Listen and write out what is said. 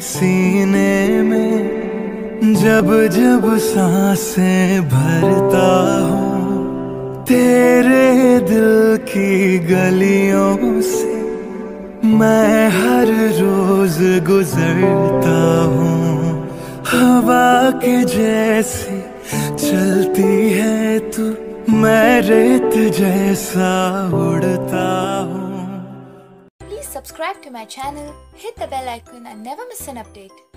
सीने में, जब जब साँसें भरता हूँ, तेरे दिल की गलियों से मैं हर रोज गुजरता हूँ। हवा के जैसी चलती है तू, मैं रेत जैसा उड़ता हूँ Please subscribe to my channel, hit the bell icon and never miss an update.